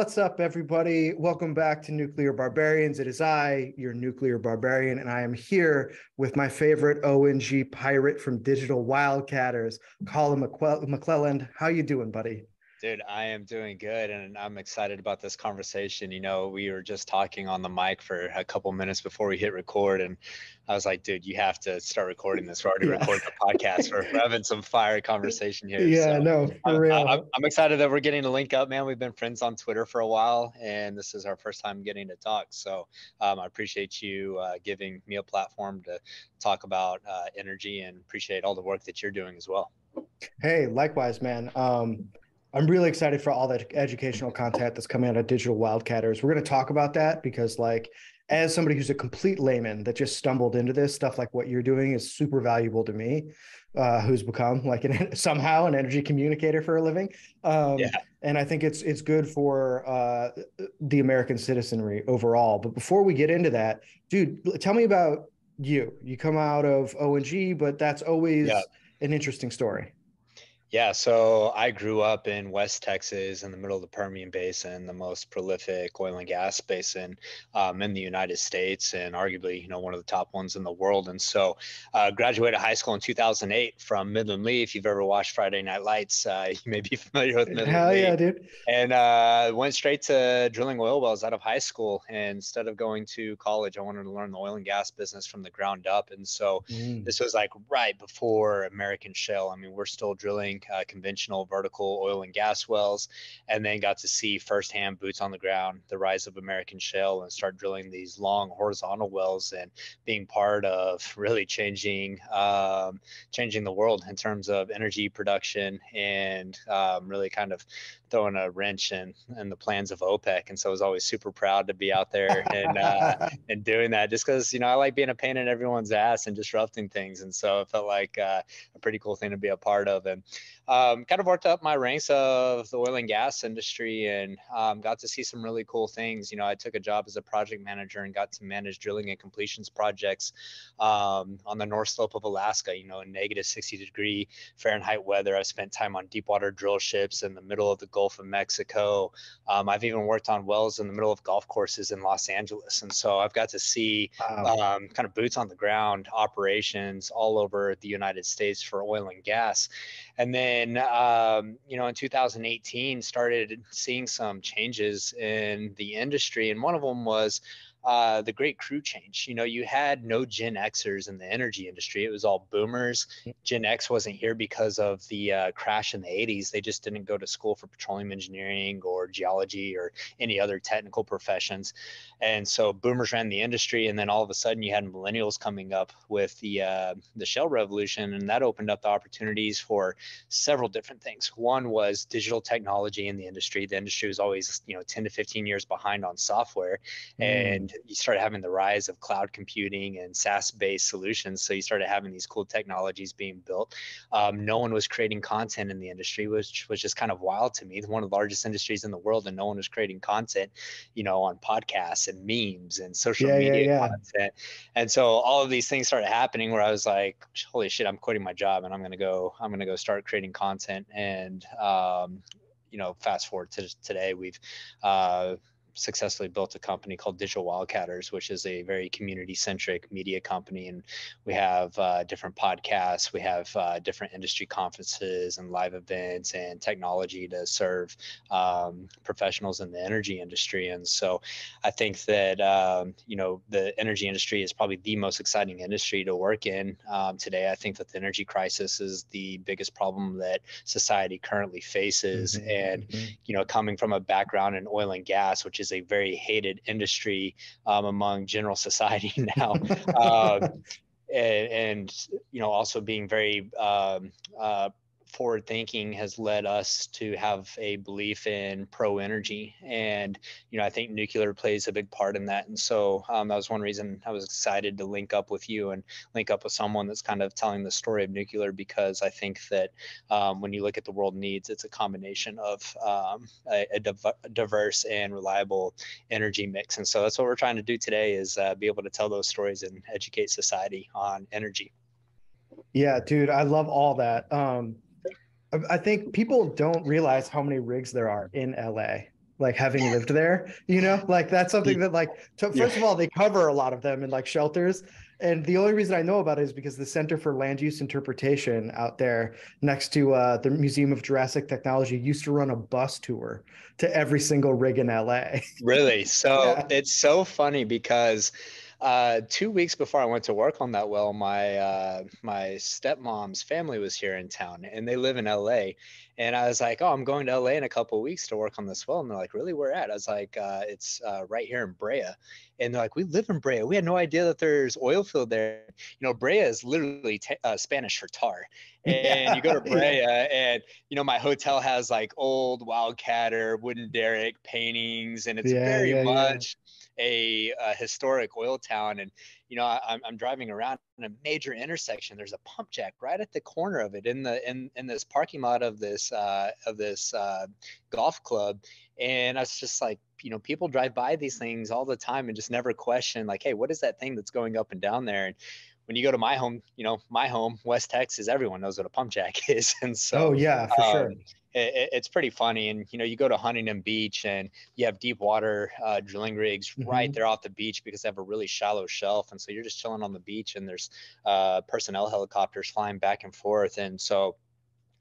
What's up, everybody? Welcome back to Nuclear Barbarians. It is I, your nuclear barbarian, and I am here with my favorite ONG pirate from Digital Wildcatters, Collin McClelland. How you doing, buddy? Dude, I am doing good and I'm excited about this conversation. You know, we were just talking on the mic for a couple minutes before we hit record, and I was like, dude, you have to start recording this. We're already yeah. recording the podcast. We're, having some fire conversation here. Yeah, so no, for I'm, real. I'm, I'm, excited that we're getting to link up, man. We've been friends on Twitter for a while, and this is our first time getting to talk. So um, I appreciate you uh, giving me a platform to talk about uh, energy and appreciate all the work that you're doing as well. Hey, likewise, man. Um, I'm really excited for all the educational content that's coming out of Digital Wildcatters. We're going to talk about that because, like, as somebody who's a complete layman that just stumbled into this stuff, like what you're doing is super valuable to me, uh, who's become like an somehow an energy communicator for a living. Um, yeah. And I think it's it's good for uh, the American citizenry overall. But before we get into that, dude, tell me about you. You come out of ONG, but that's always yeah. an interesting story. Yeah, so I grew up in West Texas in the middle of the Permian Basin, the most prolific oil and gas basin um, in the United States, and arguably, you know, one of the top ones in the world. And so, uh, graduated high school in 2008 from Midland Lee. If you've ever watched Friday Night Lights, uh, you may be familiar with Midland Hell Lee. yeah, dude! And uh, went straight to drilling oil wells out of high school. And instead of going to college, I wanted to learn the oil and gas business from the ground up. And so, mm. this was like right before American Shale. I mean, we're still drilling uh, conventional vertical oil and gas wells, and then got to see firsthand boots on the ground the rise of American shale and start drilling these long horizontal wells and being part of really changing um, changing the world in terms of energy production and um, really kind of throwing a wrench in in the plans of OPEC. And so I was always super proud to be out there and uh, and doing that just because you know I like being a pain in everyone's ass and disrupting things. And so it felt like uh, a pretty cool thing to be a part of. And um, kind of worked up my ranks of the oil and gas industry and um, got to see some really cool things. You know, I took a job as a project manager and got to manage drilling and completions projects um, on the north slope of Alaska. You know, in negative 60 degree Fahrenheit weather. I spent time on deep water drill ships in the middle of the Gulf of Mexico. Um, I've even worked on wells in the middle of golf courses in Los Angeles. And so I've got to see wow. um, kind of boots on the ground operations all over the United States for oil and gas. And then, um, you know, in 2018, started seeing some changes in the industry. And one of them was uh, the great crew change. You know, you had no Gen Xers in the energy industry. It was all boomers. Gen X wasn't here because of the uh, crash in the 80s. They just didn't go to school for petroleum engineering or geology or any other technical professions. And so boomers ran the industry. And then all of a sudden you had millennials coming up with the, uh, the shale revolution. And that opened up the opportunities for several different things. One was digital technology in the industry. The industry was always, you know, 10 to 15 years behind on software. Mm. And you started having the rise of cloud computing and SaaS based solutions. So you started having these cool technologies being built. Um, no one was creating content in the industry, which was just kind of wild to me. One of the largest industries in the world, and no one was creating content, you know, on podcasts and memes and social yeah, media yeah, yeah. content. And so all of these things started happening where I was like, holy shit, I'm quitting my job and I'm going to go, I'm going to go start creating content. And, um, you know, fast forward to today, we've, uh, successfully built a company called Digital Wildcatters, which is a very community centric media company. And we have uh, different podcasts, we have uh, different industry conferences and live events and technology to serve um, professionals in the energy industry. And so I think that, um, you know, the energy industry is probably the most exciting industry to work in um, today. I think that the energy crisis is the biggest problem that society currently faces. Mm-hmm. And, mm-hmm. you know, coming from a background in oil and gas, which is a very hated industry um, among general society now. uh, and, and, you know, also being very um, uh, forward thinking has led us to have a belief in pro energy and you know i think nuclear plays a big part in that and so um, that was one reason i was excited to link up with you and link up with someone that's kind of telling the story of nuclear because i think that um, when you look at the world needs it's a combination of um, a, a, div- diverse and reliable energy mix and so that's what we're trying to do today is uh, be able to tell those stories and educate society on energy. Yeah dude i love all that um I think people don't realize how many rigs there are in LA. like having lived there you know? Like that's something that like to, first of all they cover a lot of them in like shelters. And the only reason i know about it is because the center for land use interpretation out there next to uh, the museum of jurassic technology used to run a bus tour to every single rig in la really? So yeah. it's so funny because uh, two weeks before I went to work on that well, my uh, my stepmom's family was here in town, and they live in LA. And I was like, "Oh, I'm going to LA in a couple of weeks to work on this well." And they're like, "Really? Where at?" I was like, uh, "It's uh, right here in Brea." And they're like, "We live in Brea. We had no idea that there's oil field there." You know, Brea is literally t- uh, Spanish for tar. And yeah, you go to Brea, yeah. and you know, my hotel has like old wildcatter wooden derrick paintings, and it's yeah, very much a, a, historic oil town and you know I, am driving around in a major intersection there's a pump jack right at the corner of it in the in, in this parking lot of this uh, of this uh, golf club. And i was just like you know people drive by these things all the time and just never question like hey what is that thing that's going up and down there? And when you go to my home, you know, my home, West Texas, everyone knows what a pump jack is. And so, oh, yeah, for um, sure it, it's pretty funny. And you know, you go to Huntington Beach and you have deep water uh, drilling rigs mm-hmm. right there off the beach because they have a really shallow shelf, and so you're just chilling on the beach, and there's uh, personnel helicopters flying back and forth, and so.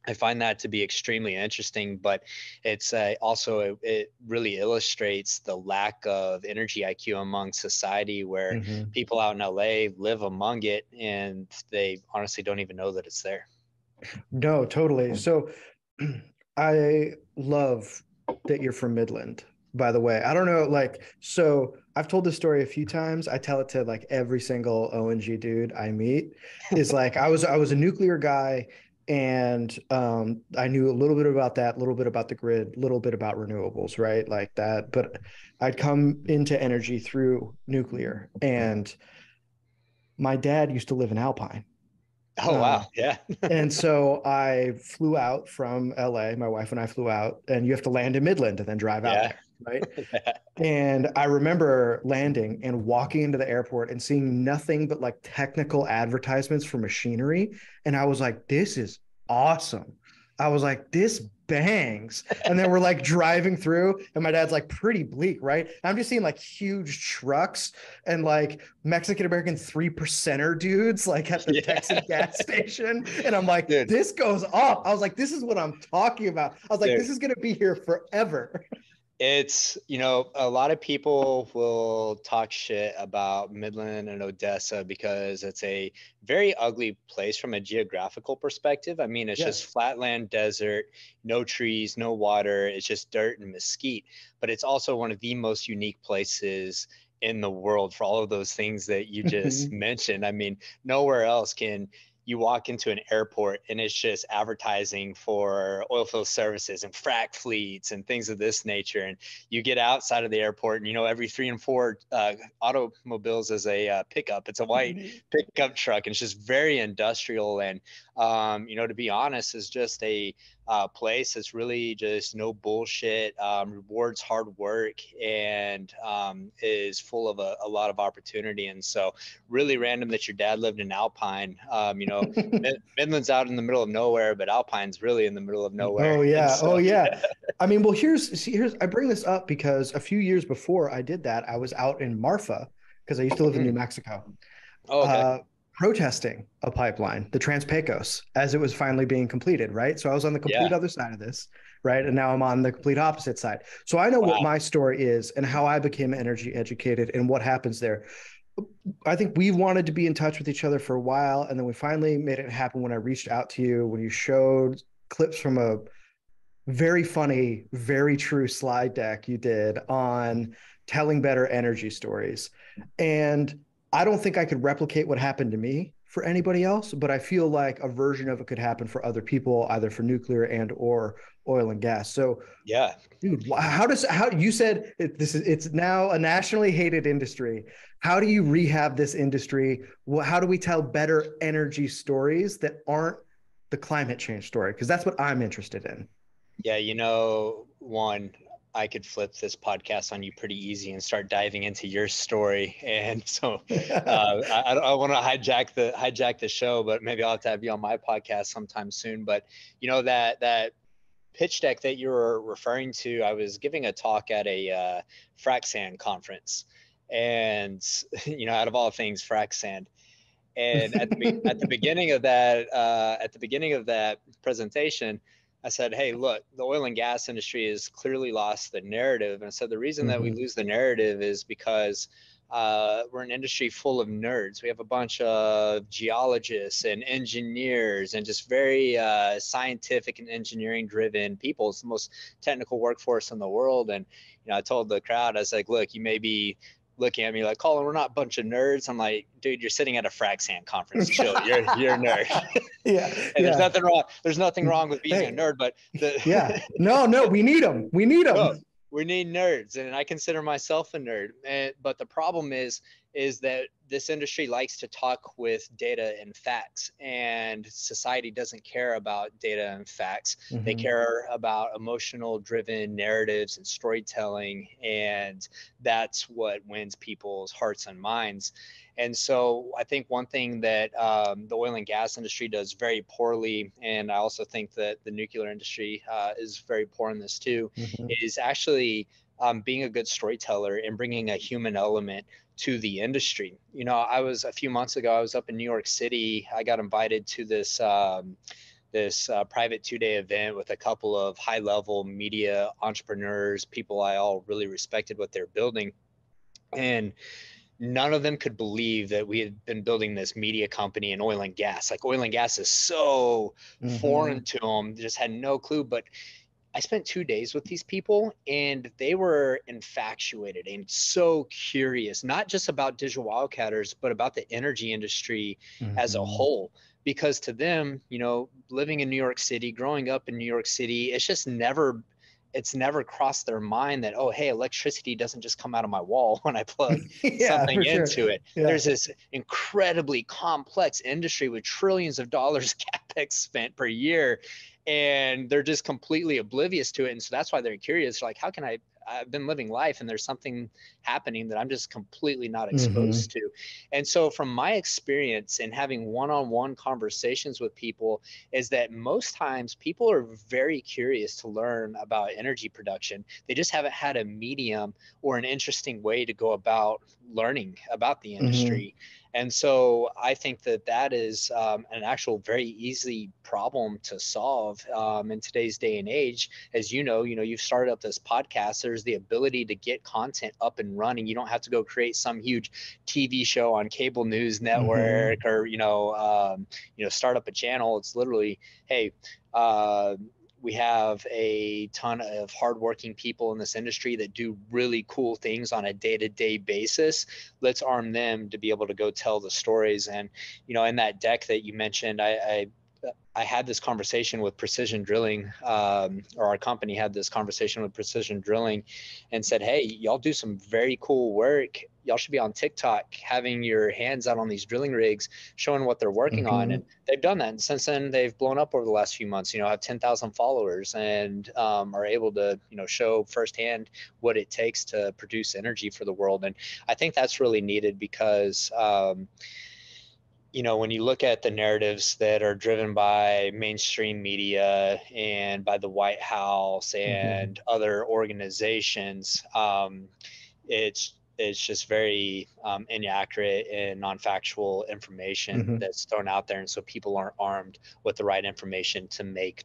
I find that to be extremely interesting, but it's uh, also it, it, really illustrates the lack of energy IQ among society, where mm-hmm. people out in LA live among it and they honestly don't even know that it's there. No, totally. So I love that you're from Midland, by the way. I don't know, like, so I've told this story a few times. I tell it to like every single ONG dude I meet. Is like I was I was a nuclear guy and um, I knew a little bit about that, a little bit about the grid, a little bit about renewables, right? Like that. But I'd come into energy through nuclear. And my dad used to live in Alpine. Oh wow, um, yeah. and so I flew out from LA. My wife and I flew out, and you have to land in Midland and then drive out yeah. there, right? and I remember landing and walking into the airport and seeing nothing but like technical advertisements for machinery, and I was like, "This is awesome." I was like, "This bangs. And then we're like driving through, and my dad's like pretty bleak, right? And I'm just seeing like huge trucks and like Mexican American three percenter dudes like at the yeah. Texas gas station. And I'm like, Dude. this goes off. I was like, this is what I'm talking about. I was like, Dude. this is gonna be here forever. it's you know a lot of people will talk shit about midland and odessa because it's a very ugly place from a geographical perspective. I mean it's just flatland desert no trees no water it's just dirt and mesquite. But it's also one of the most unique places in the world for all of those things that you just mentioned. I mean nowhere else can you walk into an airport and it's just advertising for oil field services and frac fleets and things of this nature. And you get outside of the airport and, you know, every three and four uh, automobiles is a uh, pickup. It's a white mm-hmm. pickup truck and it's just very industrial. And, um, you know, to be honest, is just a uh, place that's really just no bullshit, um, rewards hard work, and um, is full of a, a, lot of opportunity. And so, really random that your dad lived in Alpine. Um, you know, Midland's out in the middle of nowhere, but Alpine's really in the middle of nowhere. Oh yeah, so, oh yeah. I mean, well, here's see, here's I bring this up because a few years before I did that, I was out in Marfa because I used to live in New mm-hmm. Mexico. Oh, okay. Uh, protesting a pipeline, the Trans Pecos, as it was finally being completed, right? So I was on the complete yeah. other side of this, right? And now I'm on the complete opposite side. So I know wow. what my story is and how I became energy educated and what happens there. I think we wanted to be in touch with each other for a while. And then we finally made it happen when I reached out to you, when you showed clips from a very funny, very true slide deck you did on telling better energy stories. And I don't think I could replicate what happened to me for anybody else, but I feel like a version of it could happen for other people, either for nuclear and or oil and gas. So yeah, dude, how does how you said it, this is it's now a nationally hated industry. How do you rehab this industry? How do we tell better energy stories that aren't the climate change story? Because that's what I'm interested in. Yeah, you know, one, I could flip this podcast on you pretty easy and start diving into your story. And so uh, I, I want to hijack the hijack the show, but maybe I'll have to have you on my podcast sometime soon. But you know that that pitch deck that you were referring to, I was giving a talk at a uh, frac sand conference, and you know, out of all things, frac sand. And at the, at the beginning of that, uh, at the beginning of that presentation, I said, "Hey, look, the oil and gas industry has clearly lost the narrative." And I said, "The reason mm-hmm. that we mm-hmm. lose the narrative is because." uh, we're an industry full of nerds. We have a bunch of geologists and engineers and just very uh, scientific and engineering driven people. It's the most technical workforce in the world. And, you know, I told the crowd, I was like, look, you may be looking at me like, Collin, we're not a bunch of nerds. I'm like, dude, you're sitting at a frac sand conference. Chill. You're, you're a nerd. yeah. and yeah. there's nothing wrong. There's nothing wrong with being hey. a nerd, but the- yeah, no, no, we need them. We need them. No, oh. We need nerds and i consider myself a nerd and, but the problem is is that this industry likes to talk with data and facts and society doesn't care about data and facts mm-hmm. they care about emotional driven narratives and storytelling and that's what wins people's hearts and minds and so I think one thing that um, the oil and gas industry does very poorly, and I also think that the nuclear industry uh, is very poor in this too, mm-hmm. is actually um, being a good storyteller and bringing a human element to the industry. You know, I was a few months ago, I was up in New York City. I got invited to this. Um, this uh, private two-day event with a couple of high-level media entrepreneurs, people I all really respected what they're building, and none of them could believe that we had been building this media company in oil and gas. Like oil and gas is so mm-hmm. foreign to them, they just had no clue. But I spent two days with these people and they were infatuated and so curious, not just about digital wildcatters, but about the energy industry mm-hmm. as a mm-hmm. whole. Because to them, you know, living in New York City, growing up in New York City, it's just never it's never crossed their mind that oh hey electricity doesn't just come out of my wall when i plug yeah, something into sure. it yeah. there's this incredibly complex industry with trillions of dollars capex spent per year and they're just completely oblivious to it and so that's why they're curious like how can i I've been living life and there's something happening that I'm just completely not mm-hmm. exposed mm-hmm. to. And so from my experience in having one-on-one conversations with people is that most times people are very curious to learn about energy production. They just haven't had a medium or an interesting way to go about learning about the mm-hmm. industry. Mm-hmm. And so I think that that is um, an actual very easy problem to solve um, in today's day and age. As you know, you know you've started up this podcast. There's the ability to get content up and running. You don't have to go create some huge TV show on cable news mm-hmm. network mm-hmm. or you know um, you know start up a channel. It's literally hey. Uh, we have a ton of hardworking people in this industry that do really cool things on a day-to-day basis let's arm them to be able to go tell the stories and you know in that deck that you mentioned i, I I had this conversation with Precision Drilling, um, or our company had this conversation with Precision Drilling, and said, "Hey, y'all do some very cool work. Y'all should be on TikTok, having your hands out on these drilling rigs, showing what they're working mm-hmm. on." And they've done that, and since then they've blown up over the last few months. You know, have ten thousand followers and um, are able to, you know, show firsthand what it takes to produce energy for the world. And I think that's really needed because. Um, you know, when you look at the narratives that are driven by mainstream media and by the White House mm-hmm. and mm-hmm. other organizations, um, it's it's just very um, inaccurate and non-factual information mm-hmm. that's thrown out there, and so people aren't armed with the right information to make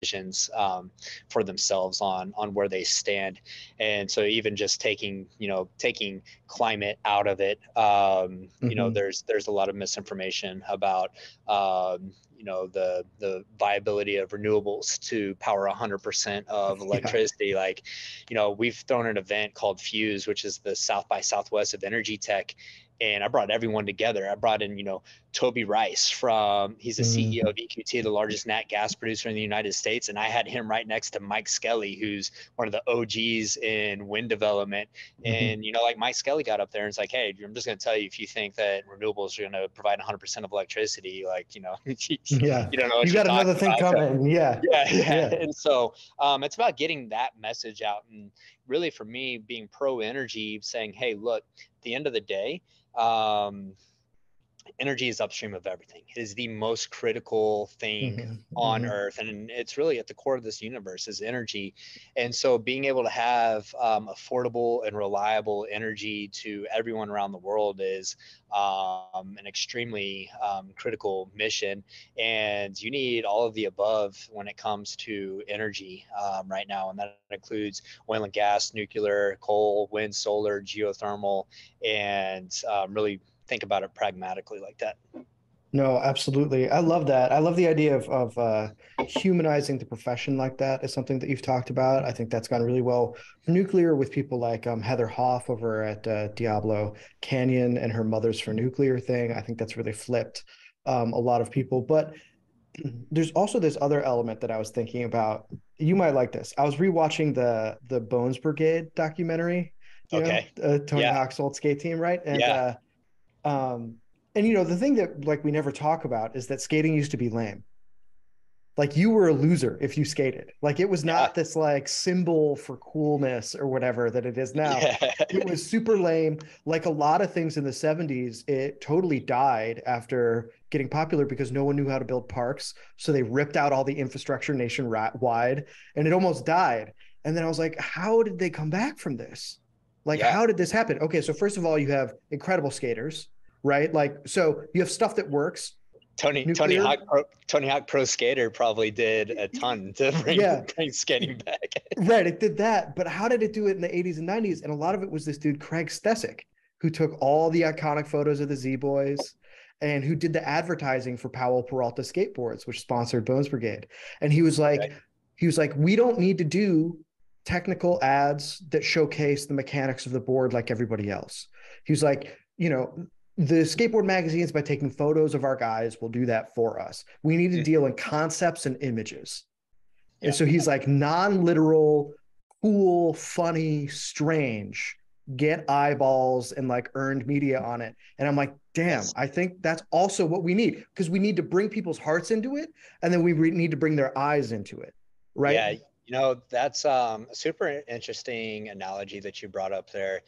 decisions um, for themselves on on where they stand and so even just taking you know taking climate out of it um, mm-hmm. you know mm-hmm. there's there's a lot of misinformation about um, you know the the viability of renewables to power 100% of electricity yeah. like you know we've thrown an event called fuse which is the south by southwest of energy tech and I brought everyone together. I brought in, you know, Toby Rice from he's the mm. CEO of EQT, the largest nat gas producer in the United States, and I had him right next to Mike Skelly, who's one of the OGs in wind development. Mm-hmm. And you know, like Mike Skelly got up there and it's like, hey, I'm just going to tell you, if you think that renewables are going to provide 100% of electricity, like you know, yeah, you don't know. you got another thing about. coming. Yeah. yeah. yeah, yeah, And so um, it's about getting that message out, and really for me, being pro energy, saying, hey, look, the end of the day. Um, energy is upstream of everything. It is the most critical thing mm-hmm. on mm-hmm. Earth, and it's really at the core of this universe is energy. And so, being able to have um, affordable and reliable energy to everyone around the world is um, an extremely um, critical mission. And you need all of the above when it comes to energy um, right now, and that includes oil and gas, nuclear, coal, wind, solar, geothermal, and um, really think about it pragmatically like that. No, absolutely. I love that. I love the idea of of uh, humanizing the profession like that is something that you've talked about. I think that's gone really well for nuclear with people like um, Heather Hoff over at uh, Diablo Canyon and her Mothers for Nuclear thing. I think that's really flipped um, a lot of people. But there's also this other element that I was thinking about. You might like this. I was rewatching the the Bones Brigade documentary. okay. Know, uh, Tony yeah. Hawk's old skate team, right? And yeah. Um, and you know, the thing that like we never talk about is that skating used to be lame. Like you were a loser if you skated. Like it was not yeah. this like symbol for coolness or whatever that it is now. Yeah. it was super lame. Like a lot of things in the 70s, it totally died after getting popular because no one knew how to build parks. So they ripped out all the infrastructure nationwide and it almost died. And then I was like, how did they come back from this? Like, yeah. how did this happen? Okay, so first of all, you have incredible skaters, right? Like, so you have stuff that works. Tony Nuclear. Tony Hawk Pro, Tony Hawk Pro Skater probably did a ton to bring, yeah. bring skating back. right, it did that, but how did it do it in the 80s and 90s? And a lot of it was this dude Craig Stecyk, who took all the iconic photos of the Z Boys and who did the advertising for Powell Peralta skateboards, which sponsored Bones Brigade. And he was like, okay. he was like, we don't need to do technical ads that showcase the mechanics of the board like everybody else. He was like, you know, the skateboard magazines by taking photos of our guys will do that for us. We need to deal in concepts and images. Yeah. And so he's like non-literal, cool, funny, strange, get eyeballs and like earned media on it. And I'm like, damn, I think that's also what we need because we need to bring people's hearts into it and then we re- need to bring their eyes into it. Right. Yeah. You know, that's um, a super interesting analogy that you brought up there.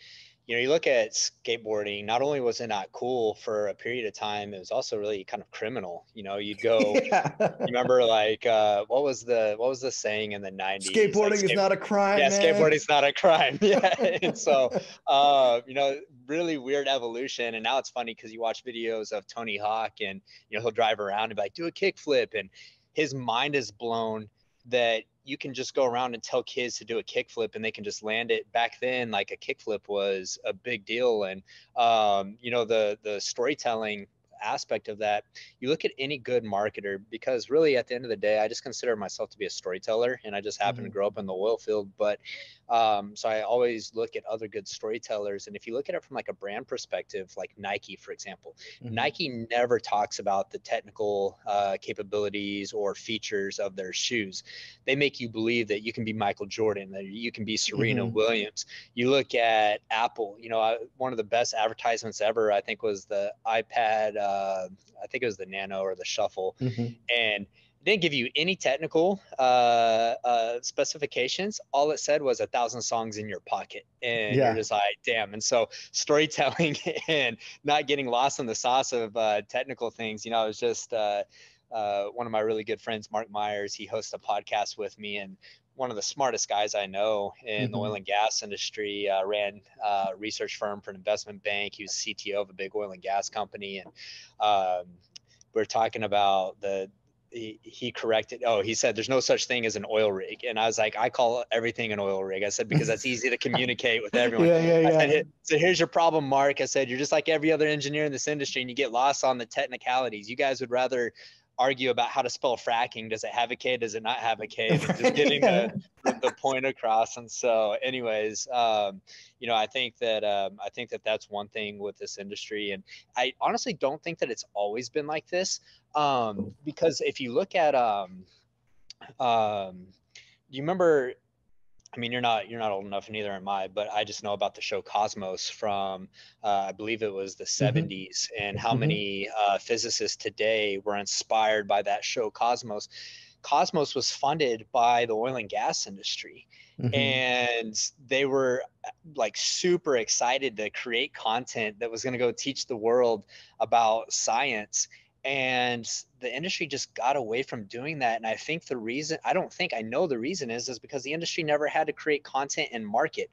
You know, you look at skateboarding, not only was it not cool for a period of time, it was also really kind of criminal. You know, you'd go, yeah. remember like, uh, what was the, what was the saying in the 90s? Skateboarding like, skate- is not a crime. Yeah, skateboarding is not a crime. Yeah. and so, uh, you know, really weird evolution. And now it's funny because you watch videos of Tony Hawk and, you know, he'll drive around and be like, do a kickflip. And his mind is blown that you can just go around and tell kids to do a kickflip and they can just land it. Back then like a kickflip was a big deal and um, you know the the storytelling aspect of that you look at any good marketer because really at the end of the day i just consider myself to be a storyteller and i just happen mm-hmm. to grow up in the oil field but um, so I always look at other good storytellers. And if you look at it from like a brand perspective, like Nike, for example, mm-hmm. Nike never talks about the technical uh, capabilities or features of their shoes. They make you believe that you can be Michael Jordan, that you can be Serena mm-hmm. Williams. You look at Apple, you know, one of the best advertisements ever, I think, was the iPad, uh, I think it was the Nano or the Shuffle. Mm-hmm. And didn't give you any technical uh, uh, specifications. All it said was a thousand songs in your pocket, and yeah. you're just like, damn. And so storytelling and not getting lost in the sauce of uh, technical things. You know, it was just uh, uh, one of my really good friends, Mark Myers. He hosts a podcast with me, and one of the smartest guys I know in mm-hmm. the oil and gas industry. Uh, ran a research firm for an investment bank. He was CTO of a big oil and gas company, and um, we're talking about the he, corrected oh he said there's no such thing as an oil rig and i was like i call everything an oil rig i said because that's easy to communicate with everyone yeah, yeah, yeah. Said, so here's your problem mark i said you're just like every other engineer in this industry and you get lost on the technicalities you guys would rather argue about how to spell fracking. Does it have a K? Does it not have a K? And just getting the, the point across. And so, anyways, um, you know, I think that um, I think that that's one thing with this industry, and I honestly don't think that it's always been like this. Um, because if you look at, um, um, you remember I mean, you're not you're not old enough, neither am I. But I just know about the show Cosmos from uh, I believe it was the mm-hmm. 70s, and how mm-hmm. many uh, physicists today were inspired by that show Cosmos. Cosmos was funded by the oil and gas industry. Mm-hmm. And they were like super excited to create content that was going to go teach the world about science and the industry just got away from doing that and i think the reason i don't think i know the reason is is because the industry never had to create content and market.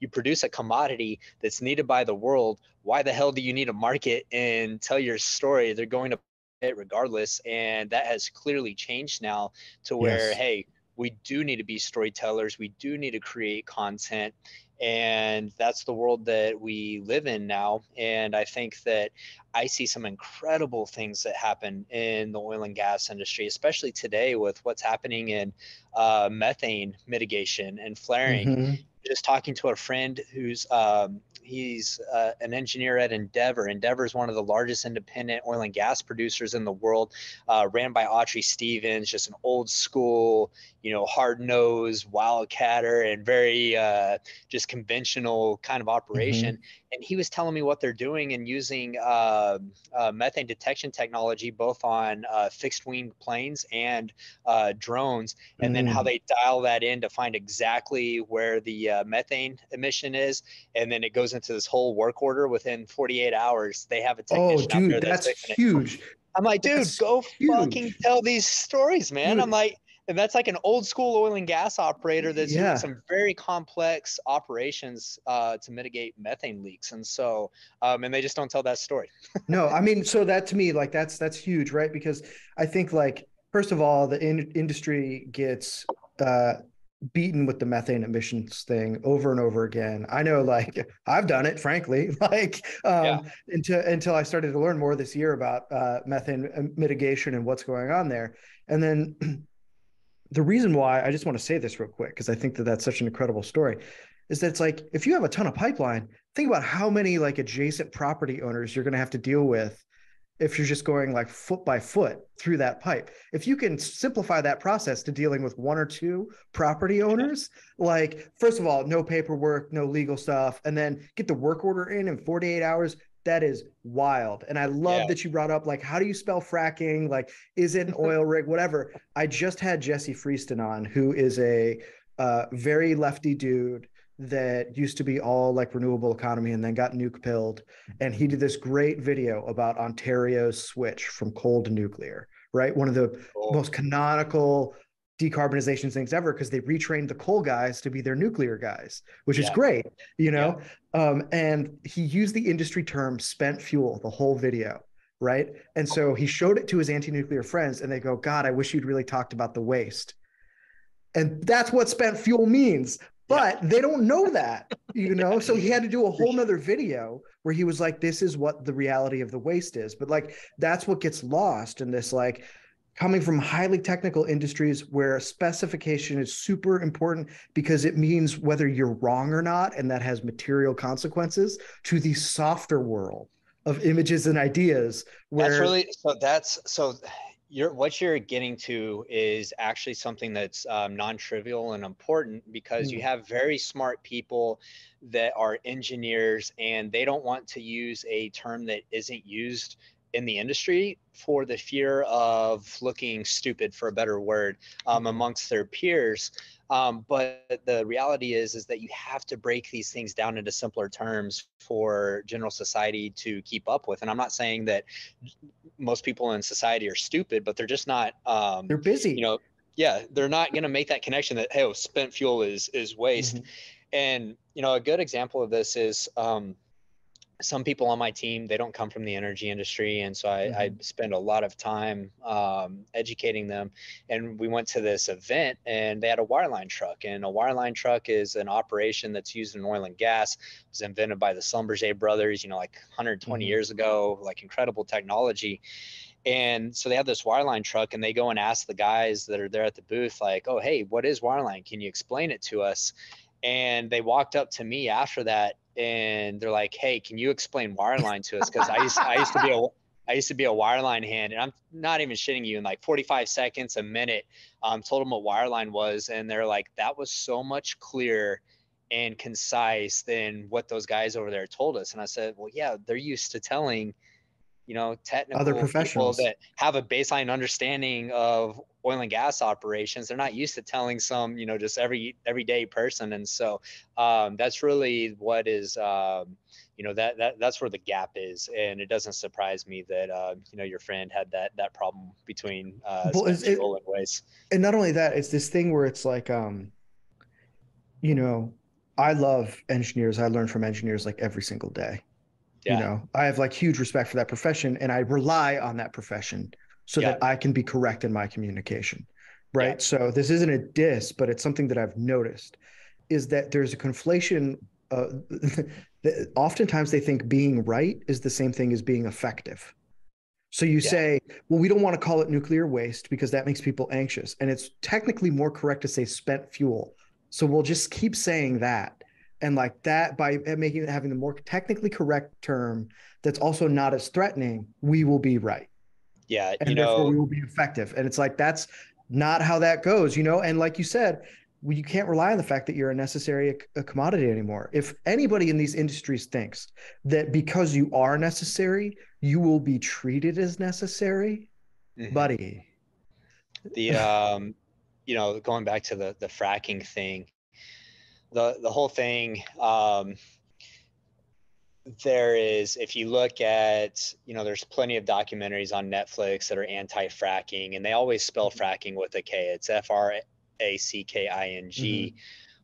You produce a commodity that's needed by the world. Why the hell do you need to market and tell your story? They're going to it regardless and that has clearly changed now to where yes. hey we do need to be storytellers. We do need to create content and that's the world that we live in now. And i think that i see some incredible things that happen in the oil and gas industry especially today with what's happening in uh, methane mitigation and flaring mm-hmm. just talking to a friend who's um, he's uh, an engineer at Endeavor. Endeavor is one of the largest independent oil and gas producers in the world, uh, ran by Autry Stephens, just an old school, you know, hard nosed wildcatter and very uh, just conventional kind of operation. Mm-hmm. And he was telling me what they're doing and using uh, uh, methane detection technology both on uh, fixed wing planes and uh, drones, and mm-hmm. then how mm. they dial that in to find exactly where the uh, methane emission is, and then it goes into this whole work order within 48 hours. They have a oh, technician. Oh, dude, that's, that's huge. I'm like, dude, that's go huge. fucking tell these stories, man. Dude. I'm like, that's like an old school oil and gas operator that's yeah. doing some very complex operations uh, to mitigate methane leaks and so um, and they just don't tell that story no i mean so that to me like that's that's huge right because i think like first of all the in- industry gets uh, beaten with the methane emissions thing over and over again. I know, like I've done it, frankly, like um, yeah. until until I started to learn more this year about uh, methane uh, mitigation and what's going on there. And then the reason why I just want to say this real quick because I think that that's such an incredible story is that it's like if you have a ton of pipeline, think about how many like adjacent property owners you're going to have to deal with if you're just going like foot by foot through that pipe. If you can simplify that process to dealing with one or two property mm-hmm. owners, like first of all, no paperwork, no legal stuff, and then get the work order in in 48 hours, that is wild. And I love yeah. that you brought up like how do you spell fracking? Like is it an oil rig? Whatever. I just had Jesse Freeston on, who is a uh, very lefty dude that used to be all like renewable economy and then got nuke pilled. And he did this great video about Ontario's switch from coal to nuclear, right? One of the oh. most canonical decarbonization things ever because they retrained the coal guys to be their nuclear guys, which yeah. is great, you know. Yeah. Um, and he used the industry term spent fuel the whole video, right? And so he showed it to his anti-nuclear friends, and they go, "God, I wish you'd really talked about the waste." And that's what spent fuel means. But yeah. they don't know that, you know. so he had to do a whole nother video where he was like, "This is what the reality of the waste is." But like, that's what gets lost in this like coming from highly technical industries where a specification is super important because it means whether you're wrong or not, and that has material consequences to the softer world of images and ideas. Where that's really so. That's so. You're what you're getting to is actually something that's um, non-trivial and important because mm. you have very smart people that are engineers and they don't want to use a term that isn't used in the industry for the fear of looking stupid for a better word um, mm-hmm. amongst their peers um, but the reality is is that you have to break these things down into simpler terms for general society to keep up with and i'm not saying that most people in society are stupid but they're just not um, they're busy you know yeah they're not going to make that connection that hey oh, spent fuel is is waste mm-hmm. and you know a good example of this is um, some people on my team they don't come from the energy industry and so i, mm-hmm. I spend a lot of time um, educating them and we went to this event and they had a wireline truck and a wireline truck is an operation that's used in oil and gas it was invented by the Schlumberger brothers you know like 120 mm-hmm. years ago like incredible technology and so they have this wireline truck and they go and ask the guys that are there at the booth like oh hey what is wireline can you explain it to us and they walked up to me after that and they're like, "Hey, can you explain wireline to us?" Because I used I used to be a I used to be a wireline hand, and I'm not even shitting you. In like 45 seconds, a minute, um, told them what wireline was, and they're like, "That was so much clearer and concise than what those guys over there told us." And I said, "Well, yeah, they're used to telling." you know, technical other professionals that have a baseline understanding of oil and gas operations. They're not used to telling some, you know, just every everyday person. And so um, that's really what is, um, you know, that that that's where the gap is. And it doesn't surprise me that uh, you know your friend had that that problem between uh, well, it, and waste. And not only that, it's this thing where it's like, um, you know, I love engineers. I learn from engineers like every single day. Yeah. You know, I have like huge respect for that profession and I rely on that profession so yeah. that I can be correct in my communication. Right. Yeah. So this isn't a diss, but it's something that I've noticed is that there's a conflation. Uh, oftentimes they think being right is the same thing as being effective. So you yeah. say, well, we don't want to call it nuclear waste because that makes people anxious. And it's technically more correct to say spent fuel. So we'll just keep saying that and like that by making having the more technically correct term that's also not as threatening we will be right yeah and therefore know, we will be effective. And it's like that's not how that goes you know? And like you said you can't rely on the fact that you're a necessary a commodity anymore. If anybody in these industries thinks that because you are necessary you will be treated as necessary mm-hmm. buddy. The um you know going back to the the fracking thing the the whole thing um, there is if you look at you know there's plenty of documentaries on netflix that are anti-fracking and they always spell mm-hmm. fracking with a k. It's f-r-a-c-k-i-n-g mm-hmm.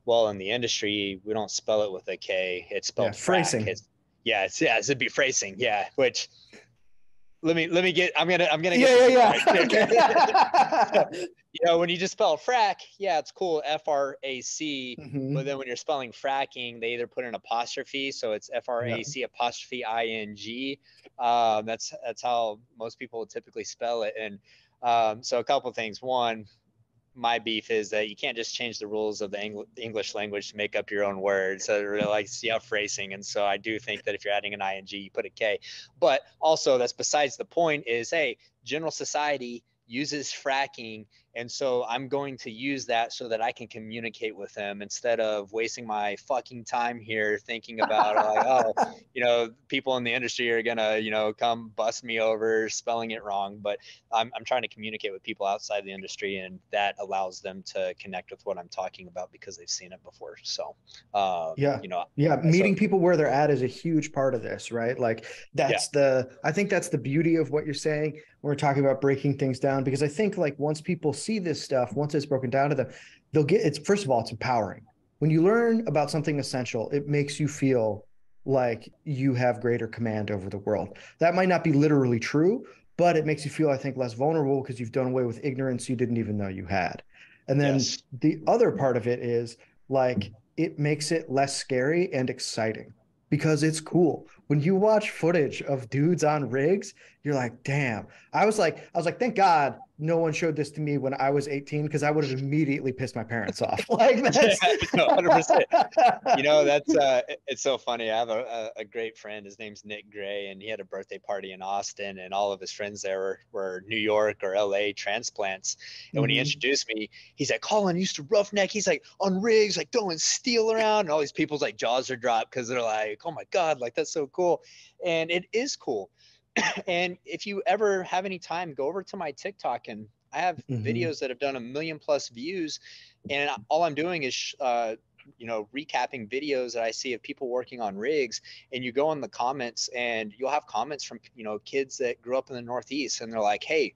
well in the industry we don't spell it with a k. It's spelled yeah, it's, yeah it's yeah it'd be phrasing yeah which let me let me get i'm gonna i'm gonna get yeah yeah yeah. you know when you just spell frack yeah it's cool f-r-a-c mm-hmm. but then when you're spelling fracking they either put an apostrophe so it's f-r-a-c yeah. apostrophe i-n-g um, that's that's how most people would typically spell it. And um, so a couple things. One my beef is that you can't just change the rules of the Eng- English language to make up your own words. So I really like CF phrasing. And so I do think that if you're adding an ing, you put a K. But also that's besides the point is, hey, general society uses fracking and so i'm going to use that so that i can communicate with them instead of wasting my fucking time here thinking about like oh you know people in the industry are gonna you know come bust me over spelling it wrong. But i'm, I'm trying to communicate with people outside the industry and that allows them to connect with what i'm talking about because they've seen it before. So uh, yeah. you know yeah meeting so, people where they're at is a huge part of this right? Like that's yeah. the i think that's the beauty of what you're saying we're talking about breaking things down because I think like once people see this stuff, once it's broken down to them, they'll get it's first of all, it's empowering. When you learn about something essential, it makes you feel like you have greater command over the world. That might not be literally true, but it makes you feel, I think, less vulnerable because you've done away with ignorance you didn't even know you had. And then yes. the other part of it is like it makes it less scary and exciting because it's cool. When you watch footage of dudes on rigs, you're like, damn. I was like, I was like, thank God no one showed this to me when I was 18 because I would have immediately pissed my parents off. like that's no, 100%. you know, that's uh it's so funny. I have a, a, great friend, his name's Nick Gray, and he had a birthday party in Austin, and all of his friends there were, were New York or LA transplants. And mm-hmm. when he mm-hmm. introduced me, he's like, Collin used to roughneck, he's like on rigs, like throwing steel around, and all these people's like jaws are dropped because they're like, Oh my God, like that's so cool. And it is cool and if you ever have any time, go over to my TikTok and I have mm-hmm. videos that have done a million plus views. And all I'm doing is, uh, you know, recapping videos that I see of people working on rigs. And you go in the comments and you'll have comments from, you know, kids that grew up in the Northeast and they're like, hey,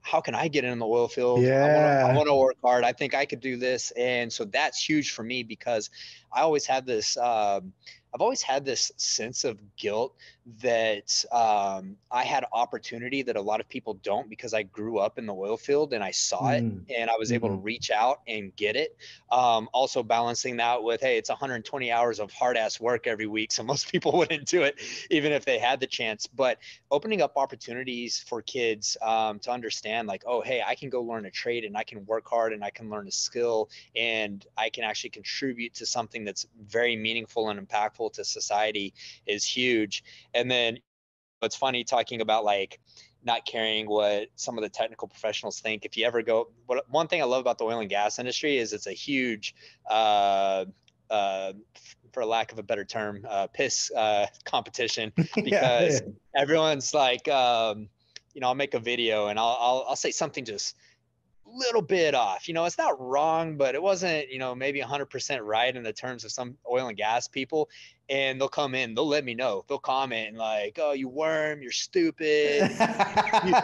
how can I get in the oil field? Yeah. I want to work hard. I think I could do this. And so that's huge for me because I always had this, um, I've always had this sense of guilt that um, I had opportunity that a lot of people don't because I grew up in the oil field and I saw mm. it and I was mm-hmm. able to mm-hmm. reach out and get it. Um, also balancing that with, hey, it's 120 hours of hard ass work every week. So most people wouldn't do it even if they had the chance. But opening up opportunities for kids um, to understand, like, oh, hey, I can go learn a trade and I can work hard and I can learn a skill and I can actually contribute to something that's very meaningful and impactful to society is huge. And then it's funny talking about like not caring what some of the technical professionals think. If you ever go, what one thing I love about the oil and gas industry is it's a huge, uh, uh, for lack of a better term, uh, piss uh, competition because yeah, yeah. everyone's like, um, you know, I'll make a video and I'll, I'll, I'll say something just little bit off. You know, it's not wrong, but it wasn't, you know, maybe 100% right in the terms of some oil and gas people. And they'll come in, they'll let me know. They'll comment like, "Oh, you worm, you're stupid. you,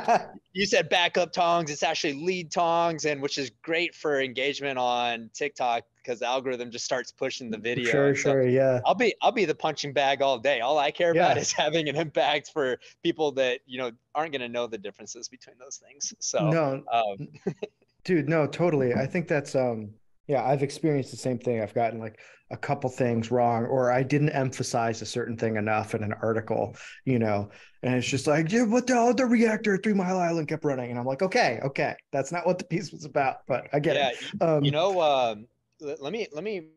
you, said backup tongs. It's actually lead tongs, and which is great for engagement on TikTok because the algorithm just starts pushing the video. Sure, so sure, yeah. I'll be I'll be the punching bag all day. All I care about is having an impact for people that you know aren't going to know the differences between those things. So no, um, dude, no, totally. I think that's um, yeah, I've experienced the same thing. I've gotten like a couple things wrong, or I didn't emphasize a certain thing enough in an article, you know, and it's just like, yeah, what the hell? The reactor at Three Mile Island kept running, and I'm like, okay, okay, that's not what the piece was about, but I get yeah, it. Um, you know, um, let me let me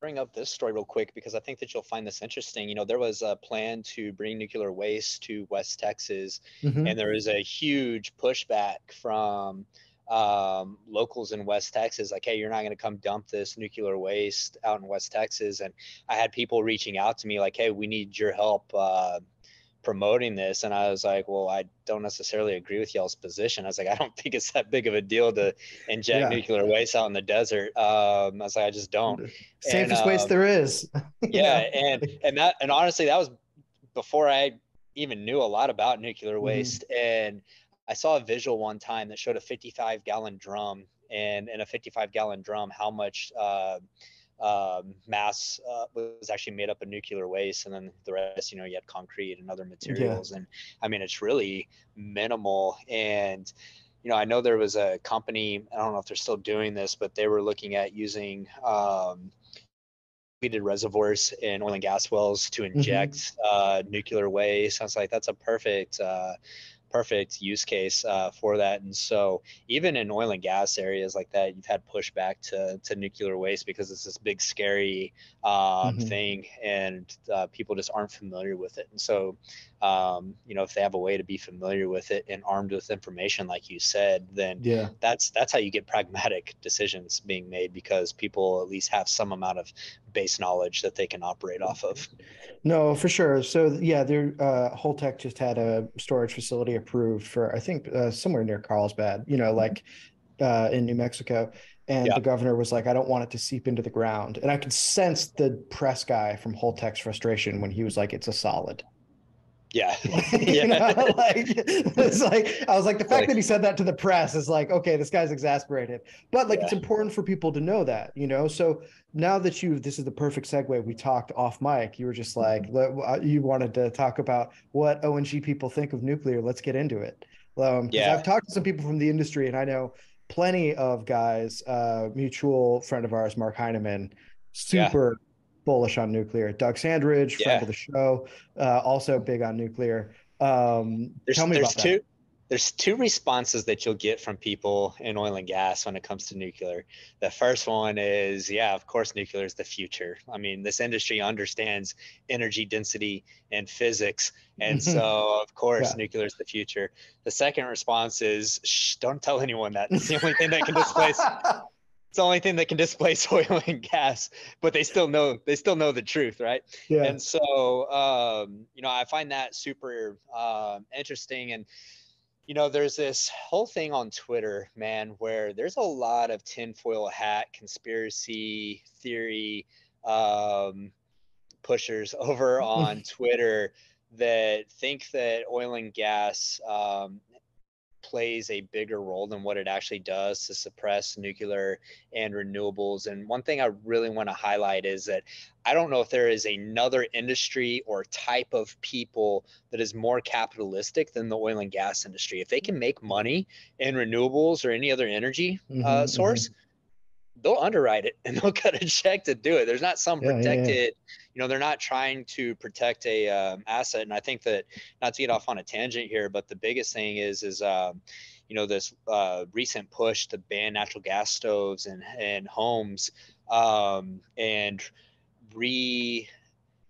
bring up this story real quick because I think that you'll find this interesting. You know, there was a plan to bring nuclear waste to West Texas, mm-hmm. and there was a huge pushback from um, locals in West Texas, like, hey, you're not going to come dump this nuclear waste out in West Texas. And I had people reaching out to me, like, hey, we need your help. Uh, promoting this and i was like well i don't necessarily agree with y'all's position i was like i don't think it's that big of a deal to inject yeah. nuclear waste out in the desert um, i was like i just don't safest and, waste um, there is yeah and and that and honestly that was before i even knew a lot about nuclear mm-hmm. waste mm. and i saw a visual one time that showed a 55 gallon drum and in a 55 gallon drum how much uh, um, mass uh, was actually made up of nuclear waste, and then the rest, you know, you had concrete and other materials. Yeah. And I mean, it's really minimal. And you know, I know there was a company. I don't know if they're still doing this, but they were looking at using um, depleted reservoirs in oil and gas wells to mm-hmm. inject mm-hmm. uh, nuclear waste. Sounds like that's a perfect uh, perfect use case uh, for that. And so even in oil and gas areas like that, you've had pushback to, to nuclear waste because it's this big scary um, mm-hmm. thing and uh, people just aren't familiar with it. And so, um, you know, if they have a way to be familiar with it and armed with information, like you said, then yeah, that's, that's how you get pragmatic decisions being made because people at least have some amount of base knowledge that they can operate off of. No, for sure. So yeah, their uh, Holtec just had a storage facility approved for I think uh, somewhere near Carlsbad. You know, like uh, in New Mexico. And yeah. the governor was like, I don't want it to seep into the ground. And I could sense the press guy from Holtec's frustration when he was like, it's a solid. Yeah. yeah. know, like it's like I was like the fact like, that he said that to the press is like okay this guy's exasperated but like yeah. it's important for people to know that you know so now that you this is the perfect segue we talked off mic you were just like mm-hmm. You wanted to talk about what ONG people think of nuclear let's get into it um yeah I've talked to some people from the industry and I know plenty of guys uh mutual friend of ours Mark Heineman super bullish on nuclear. Doug Sandridge, yeah. friend of the show, uh, also big on nuclear. Um, there's, tell me there's about two, that. There's two responses that you'll get from people in oil and gas when it comes to nuclear. The first one is, yeah, of course, nuclear is the future. I mean, this industry understands energy density and physics, and so of course, yeah. nuclear is the future. The second response is, shh, don't tell anyone that. It's the only thing that can displace it's the only thing that can displace oil and gas but they still know they still know the truth right? Yeah. And so um, you know i find that super uh, interesting. And you know there's this whole thing on twitter man where there's a lot of tinfoil hat conspiracy theory um, pushers over on twitter that think that oil and gas um, plays a bigger role than what it actually does to suppress nuclear and renewables. And one thing I really want to highlight is that I don't know if there is another industry or type of people that is more capitalistic than the oil and gas industry. If they can make money in renewables or any other energy uh, mm-hmm, uh, source, mm-hmm they'll underwrite it and they'll cut a check to do it. There's not some yeah, protected, yeah, yeah. you know, they're not trying to protect a um, asset. And I think that not to get off on a tangent here, but the biggest thing is, is, um, you know, this uh, recent push to ban natural gas stoves and, and homes um, and re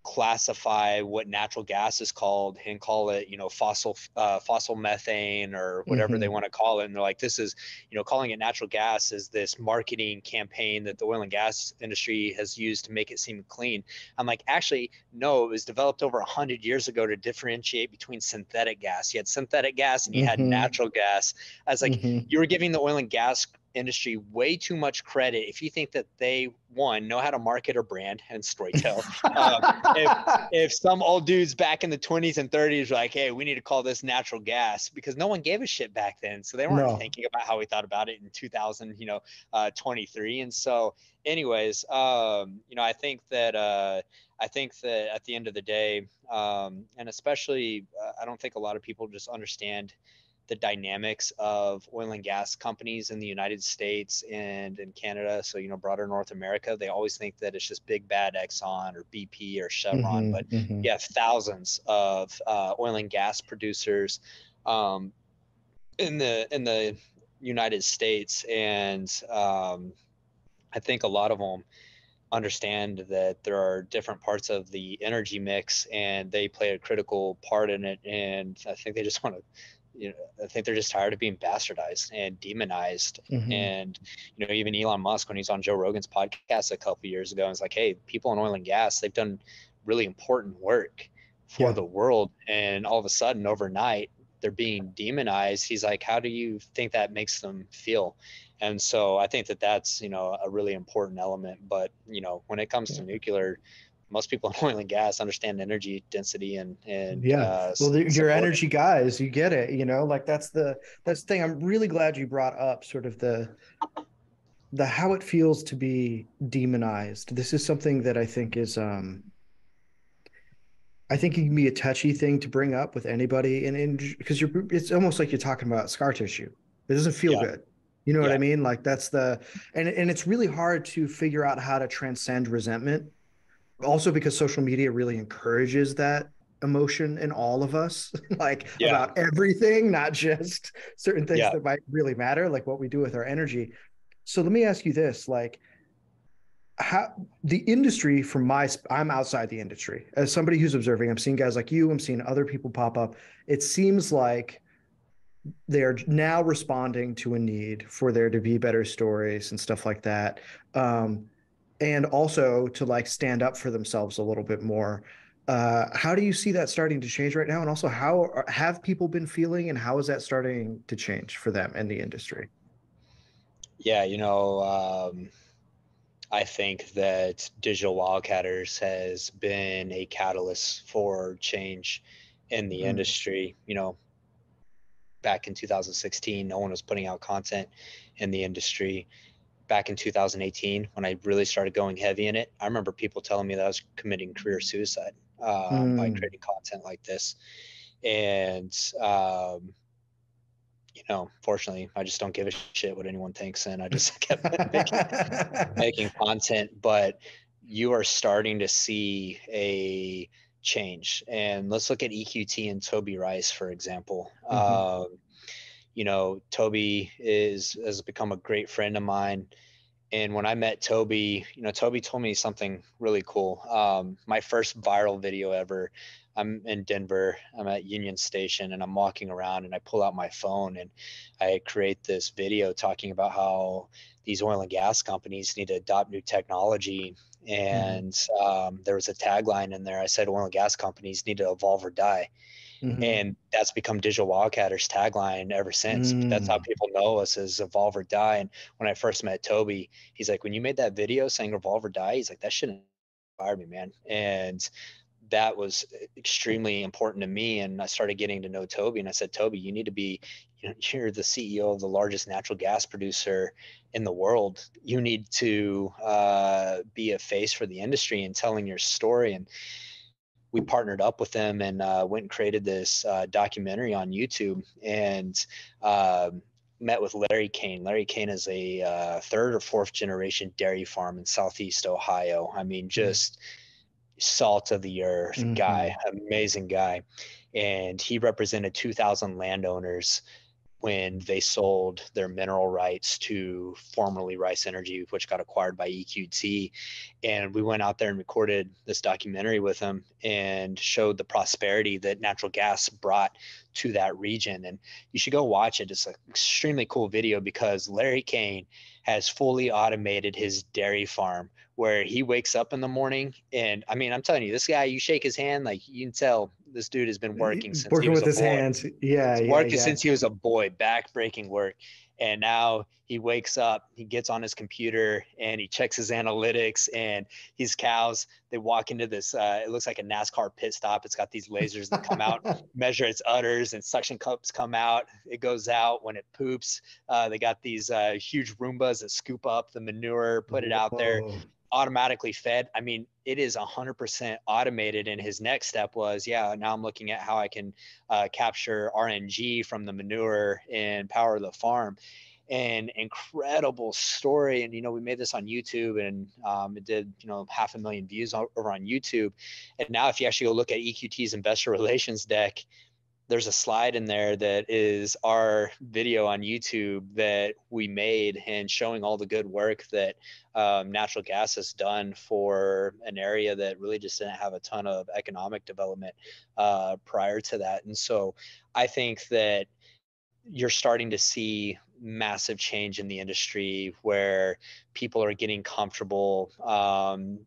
classify what natural gas is called and call it you know fossil uh, fossil methane or whatever mm-hmm. they want to call it and they're like this is you know calling it natural gas is this marketing campaign that the oil and gas industry has used to make it seem clean i'm like actually no it was developed over 100 years ago to differentiate between synthetic gas you had synthetic gas and you mm-hmm. had natural gas i was like mm-hmm. you were giving the oil and gas industry way too much credit if you think that they one know how to market or brand and storytell. um, if, if some old dudes back in the 20s and 30s were like, "Hey, we need to call this natural gas," because no one gave a shit back then, so they weren't no. thinking about how we thought about it in 2000, you know, uh, 23. And so, anyways, um, you know, I think that. Uh, I think that at the end of the day, um, and especially, uh, I don't think a lot of people just understand the dynamics of oil and gas companies in the United States and in Canada. So, you know, broader North America, they always think that it's just big bad Exxon or BP or Chevron, mm-hmm, but mm-hmm. you have thousands of uh, oil and gas producers um, in the in the United States, and um, I think a lot of them understand that there are different parts of the energy mix and they play a critical part in it and i think they just want to you know, I think they're just tired of being bastardized and demonized. Mm-hmm. And you know, even Elon Musk, when he's on Joe Rogan's podcast a couple years ago, was like, "Hey, people in oil and gas, they've done really important work for yeah. the world, and all of a sudden, overnight, they're being demonized." He's like, "How do you think that makes them feel?" And so I think that that's you know a really important element. But you know, when it comes yeah. to nuclear most people in oil and gas understand energy density and and yeah uh, well you're energy guys you get it you know like that's the that's the thing i'm really glad you brought up sort of the the how it feels to be demonized this is something that i think is um I think it can be a touchy thing to bring up with anybody, and because you're, it's almost like you're talking about scar tissue. It doesn't feel yeah. good. You know yeah. what I mean? Like that's the, and and it's really hard to figure out how to transcend resentment also because social media really encourages that emotion in all of us like yeah. about everything not just certain things yeah. that might really matter like what we do with our energy so let me ask you this like how the industry from my i'm outside the industry as somebody who's observing i'm seeing guys like you i'm seeing other people pop up it seems like they're now responding to a need for there to be better stories and stuff like that um, and also to like stand up for themselves a little bit more. Uh, how do you see that starting to change right now? And also, how are, have people been feeling, and how is that starting to change for them in the industry? Yeah, you know, um, I think that Digital Wildcatters has been a catalyst for change in the mm. industry. You know, back in 2016, no one was putting out content in the industry back in 2018 when I really started going heavy in it. I remember people telling me that I was committing career suicide uh, mm. by hmm. creating content like this, and um, you know, fortunately, I just don't give a shit what anyone thinks, and I just kept making, making content. But you are starting to see a change, and let's look at EQT and Toby Rice, for example. Mm-hmm. Um, you know, Toby is has become a great friend of mine. And when I met Toby, you know, Toby told me something really cool. Um, my first viral video ever. I'm in Denver. I'm at Union Station and I'm walking around and I pull out my phone and I create this video talking about how these oil and gas companies need to adopt new technology. Mm-hmm. And um, there was a tagline in there. I said, oil and gas companies need to evolve or die. Mm-hmm. And that's become Digital Wildcatters tagline ever since. Mm. That's how mm. people know us as Evolve or Die. And when I first met Toby, he's like, when you made that video saying Evolve or Die, he's like, that shouldn't inspire me, man. And that was extremely important to me. And I started getting to know Toby and I said, Toby, you need to be, you know, you're the CEO of the largest natural gas producer in the world. You need to uh, be a face for the industry and telling your story. And we partnered up with them and uh, went and created this uh, documentary on YouTube and uh, met with Larry Kane. Larry Kane is a uh, third or fourth generation dairy farm in Southeast Ohio. I mean, mm-hmm. just salt of the earth mm-hmm. guy, amazing guy. And he represented 2,000 landowners when they sold their mineral rights to formerly Rice Energy, which got acquired by EQT. And we went out there and recorded this documentary with them and showed the prosperity that natural gas brought to that region. And you should go watch it. It's an extremely cool video because Larry Kane has fully automated his dairy farm where he wakes up in the morning and I mean I'm telling you this guy you shake his hand like you can tell this dude has been working since working with his boy. hands. Yeah, yeah working yeah. since he was a boy back breaking work. And now he wakes up he gets on his computer and he checks his analytics and his cows they walk into this uh, it looks like a nascar pit stop. It's got these lasers that come out measure its udders and suction cups come out. It goes out when it poops. Uh, they got these uh, huge roombas that scoop up the manure put it out there automatically fed. I mean, it is 100% automated. And his next step was, yeah, now I'm looking at how I can uh, capture RNG from the manure and power the farm. An incredible story. And, you know, we made this on YouTube and um, it did, you know, half a million views over on YouTube. And now, if you actually go look at EQT's investor relations deck, there's a slide in there that is our video on YouTube that we made and showing all the good work that um, natural gas has done for an area that really just didn't have a ton of economic development uh, prior to that. And so I think that you're starting to see massive change in the industry where people are getting comfortable um,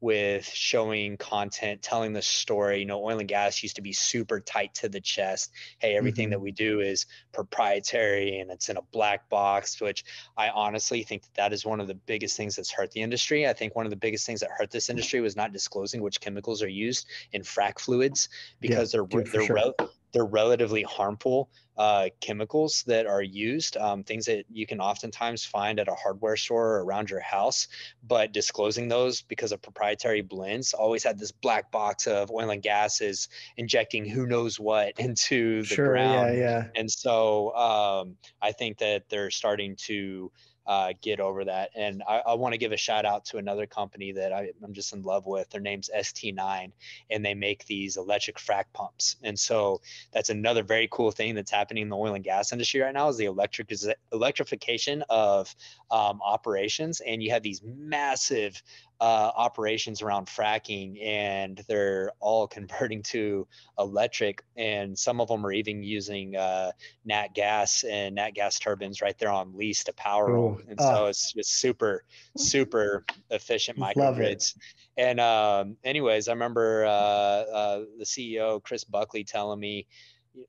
with showing content, telling the story. You know, oil and gas used to be super tight to the chest. Hey, everything mm-hmm. that we do is proprietary and it's in a black box, which I honestly think that, that is one of the biggest things that's hurt the industry. I think one of the biggest things that hurt this industry was not disclosing which chemicals are used in frac fluids because yeah, they're they're sure they're relatively harmful uh, chemicals that are used, um, things that you can oftentimes find at a hardware store or around your house. But disclosing those because of proprietary blends always had this black box of oil and gas is injecting who knows what into the sure, ground. Yeah, yeah. And so um, I think that they're starting to uh, get over that. And I, I want to give a shout out to another company that I, am just in love with. Their name's ST9, and they make these electric frac pumps. And so that's another very cool thing that's happening in the oil and gas industry right now is the electric electrification of um, operations. And you have these massive uh, operations around fracking and they're all converting to electric and some of them are even using uh, nat gas and nat gas turbines right there on lease to power them and so uh, it's just super super efficient microgrids. And um, anyways i remember uh, uh, the ceo chris buckley telling me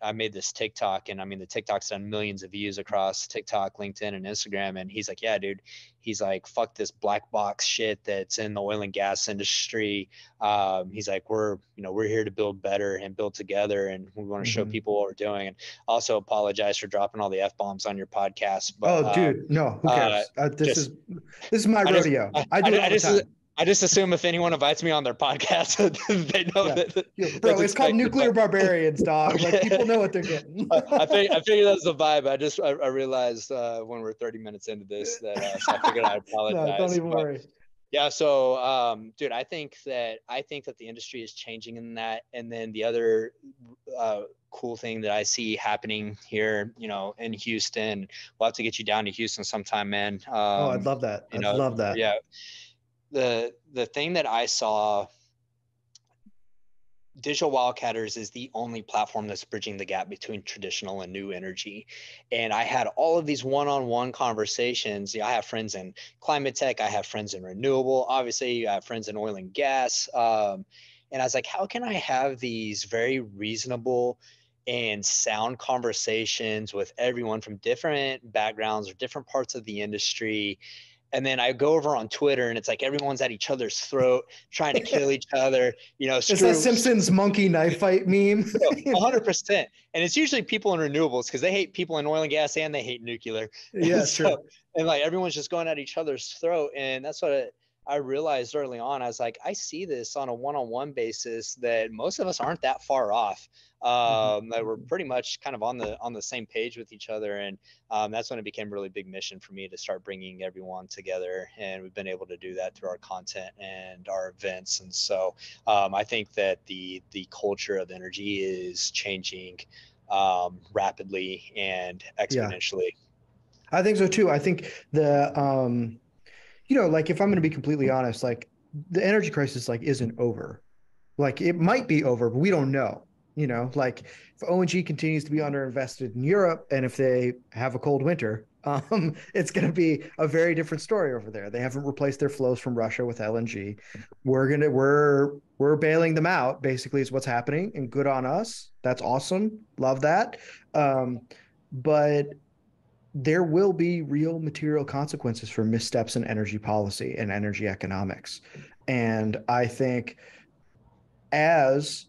I made this TikTok and I mean the TikTok's done millions of views across TikTok, LinkedIn, and Instagram. And he's like, Yeah, dude, he's like, fuck this black box shit that's in the oil and gas industry. Um, he's like, We're, you know, we're here to build better and build together and we want to mm-hmm. show people what we're doing. And also apologize for dropping all the F bombs on your podcast. But, oh, dude, um, no, who cares? Uh, uh, this just, is this is my I rodeo. Just, I, I, do it all the time. I just assume if anyone invites me on their podcast, they know yeah. that. Yeah, bro, it's called Nuclear Barbarians, dog. Like people know what they're getting. I, I figured I figured that's the vibe. I just I, I realized uh, when we're 30 minutes into this that uh, so I figured I'd apologize. no, don't even but, worry. Yeah, so um, dude, I think that I think that the industry is changing in that, and then the other uh, cool thing that I see happening here, you know, in Houston. We'll have to get you down to Houston sometime, man. Um, oh, I'd love that. I'd know, love that. Yeah the the thing that I saw digital wildcatters is the only platform that's bridging the gap between traditional and new energy. And i had all of these one-on-one conversations. I have friends in climate tech. I have friends in renewable. Obviously i have friends in oil and gas. Um, and i was like how can i have these very reasonable and sound conversations with everyone from different backgrounds or different parts of the industry and then I go over on Twitter and it's like everyone's at each other's throat trying to kill each other. You know, screw- that Simpsons monkey knife fight meme. hundred percent. And it's usually people in renewables because they hate people in oil and gas and they hate nuclear. Yeah, so, true. And like everyone's just going at each other's throat, and that's what it, I realized early on. I was like, I see this on a one-on-one basis that most of us aren't that far off. Mm-hmm. um, that we're pretty much kind of on the on the same page with each other and um, that's when it became a really big mission for me to start bringing everyone together and we've been able to do that through our content and our events and so um, i think that the the culture of energy is changing um, rapidly and exponentially. Yeah. I think so too. I think the, um, you know, like if I'm going to be completely honest, like the energy crisis like isn't over. Like it might be over, but we don't know. You know, like if ONG continues to be underinvested in Europe, and if they have a cold winter, um, it's going to be a very different story over there. They haven't replaced their flows from Russia with LNG. We're gonna we're we're bailing them out. Basically, is what's happening, and good on us. That's awesome. Love that. Um, but there will be real material consequences for missteps in energy policy and energy economics, and I think as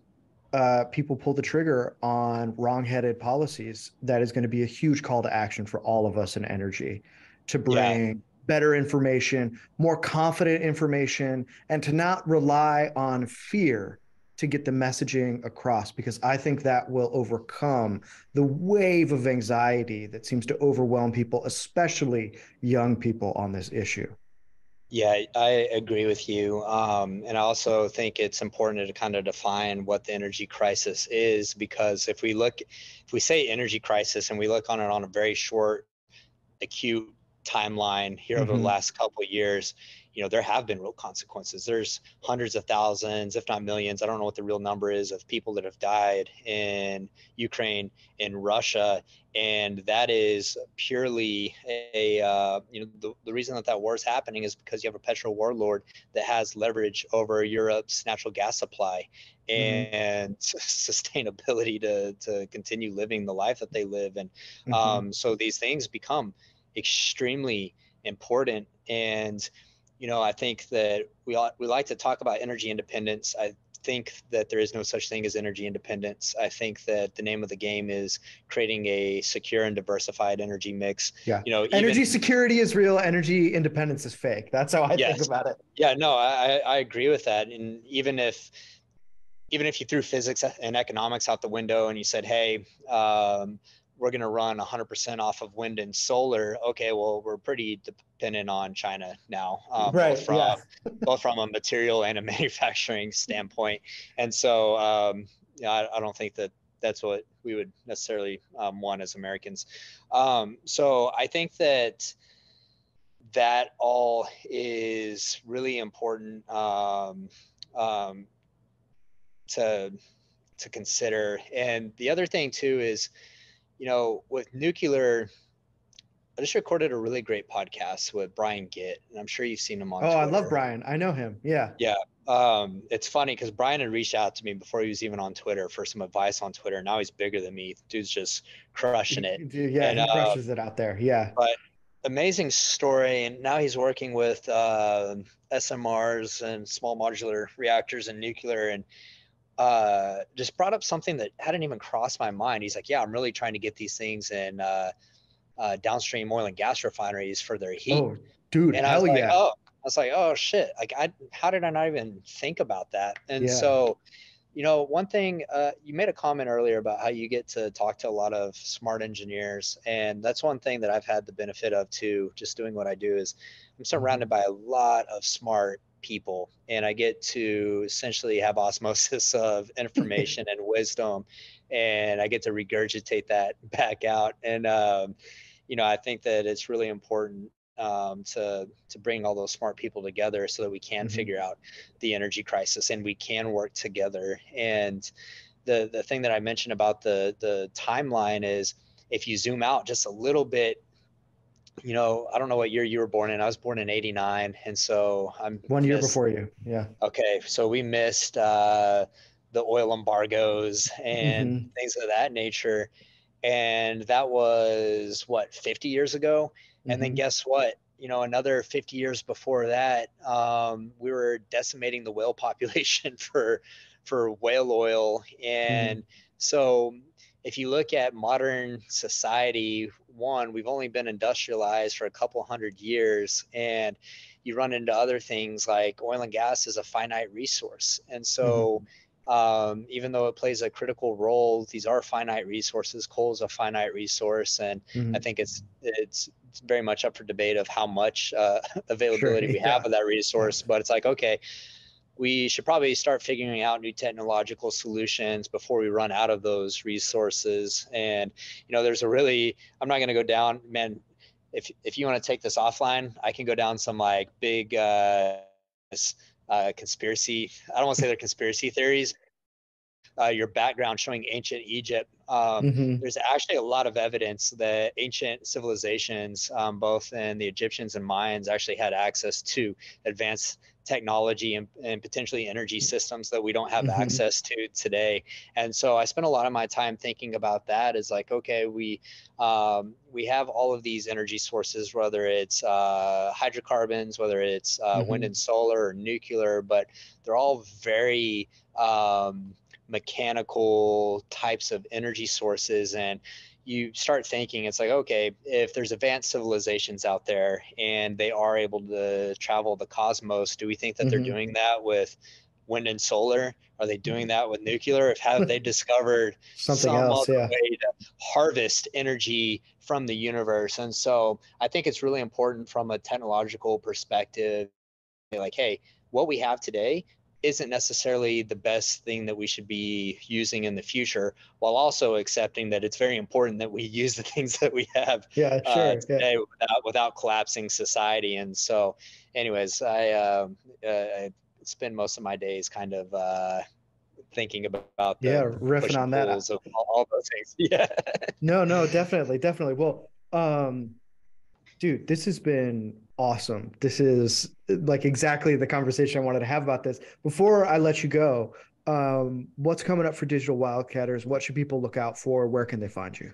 uh, people pull the trigger on wrong-headed policies, that is going to be a huge call to action for all of us in energy to bring yeah. better information, more confident information, and to not rely on fear to get the messaging across because I think that will overcome the wave of anxiety that seems to overwhelm people, especially young people on this issue. Yeah, I agree with you. Um, and I also think it's important to kind of define what the energy crisis is because if we look, if we say energy crisis and we look on it on a very short, acute timeline here mm-hmm. over the mm-hmm. last couple of years, you know, there have been real consequences. There's hundreds of thousands, if not millions, I don't know what the real number is, of people that have died in Ukraine, in Russia. And that is purely a, uh, you know, the, the reason that that war is happening is because you have a petro warlord that has leverage over Europe's natural gas supply mm-hmm. and sustainability to, to continue living the life that they live. And mm-hmm. um, so these things become extremely important. And, you know, I think that we ought, we like to talk about energy independence. I think that there is no such thing as energy independence. I think that the name of the game is creating a secure and diversified energy mix. Yeah. You know, energy even, security is real. Energy independence is fake. That's how I yes. think about it. Yeah. No, I, I agree with that. And even if, even if you threw physics and economics out the window and you said, hey, um, we're going to run 100% off of wind and solar. Okay, well, we're pretty dependent on China now, um, right, both from yeah. both from a material and a manufacturing standpoint. And so, um, yeah, I, I, don't think that that's what we would necessarily um, want as Americans. Um, so I think that that all is really important um, um, to to consider. And the other thing too is you know, with nuclear, I just recorded a really great podcast with Brian Gitt, and I'm sure you've seen him on. Oh, Twitter. I love Brian. I know him. Yeah. Yeah. Um, it's funny because Brian had reached out to me before he was even on Twitter for some advice on Twitter. Now he's bigger than me. Dude's just crushing it. Dude, yeah, and, he uh, crushes uh, it out there. Yeah. But amazing story, and now he's working with uh, SMRs and small modular reactors and nuclear, and uh, just brought up something that hadn't even crossed my mind. He's like, "Yeah, I'm really trying to get these things in uh, uh, downstream oil and gas refineries for their heat." Oh, dude, and I was like, yeah. "Oh, I was like, oh shit! Like, I how did I not even think about that?" And yeah. so, you know, one thing uh, you made a comment earlier about how you get to talk to a lot of smart engineers, and that's one thing that I've had the benefit of too. Just doing what I do is I'm surrounded mm-hmm. by a lot of smart people and i get to essentially have osmosis of information and wisdom and i get to regurgitate that back out and um, you know i think that it's really important um, to to bring all those smart people together so that we can mm-hmm. figure out the energy crisis and we can work together and the the thing that i mentioned about the the timeline is if you zoom out just a little bit you know, I don't know what year you were born in. I was born in 89. And so I'm one year before you. Yeah. Okay. So we missed uh, the oil embargoes and mm-hmm. things of that nature. And that was what, 50 years ago? Mm-hmm. And then mm-hmm. guess what? You know, another 50 years before that, um, we were decimating the whale population for for whale oil. And mm-hmm. so if you look at modern society, one, we've only been industrialized for a couple hundred years, and you run into other things like oil and gas is a finite resource. And so, mm-hmm. um, even though it plays a critical role, these are finite resources. Coal is a finite resource, and mm-hmm. I think it's it's very much up for debate of how much uh, availability sure, we yeah. have of that resource. But it's like, okay, we should probably start figuring out new technological solutions before we run out of those resources. And you know, there's a really I'm not going to go down, man. If if you want to take this offline, I can go down some like big uh, uh, conspiracy. I don't want to say they're conspiracy theories, uh, your background showing ancient Egypt, um, mm-hmm. there's actually a lot of evidence that ancient civilizations, um, both in the Egyptians and Mayans, actually had access to advanced technology and, and potentially energy systems that we don't have mm-hmm. access to today. And so I spent a lot of my time thinking about that. Is like, okay, we um, we have all of these energy sources, whether it's uh, hydrocarbons, whether it's uh, mm-hmm. wind and solar or nuclear, but they're all very um, mechanical types of energy sources and you start thinking it's like okay if there's advanced civilizations out there and they are able to travel the cosmos do we think that mm-hmm. they're doing that with wind and solar are they doing that with nuclear if have they discovered something some else yeah. way to harvest energy from the universe and so i think it's really important from a technological perspective like hey what we have today isn't necessarily the best thing that we should be using in the future while also accepting that it's very important that we use the things that we have yeah, uh, sure, uh, today yeah. without, without collapsing society. And so anyways i uh, uh, I spend most of my days kind of uh, thinking about yeah riffing on that. of all, all those things. Yeah. No no definitely definitely. Well um dude this has been awesome. This is like exactly the conversation I wanted to have about this. Before I let you go, um, what's coming up for Digital Wildcatters? What should people look out for? Where can they find you?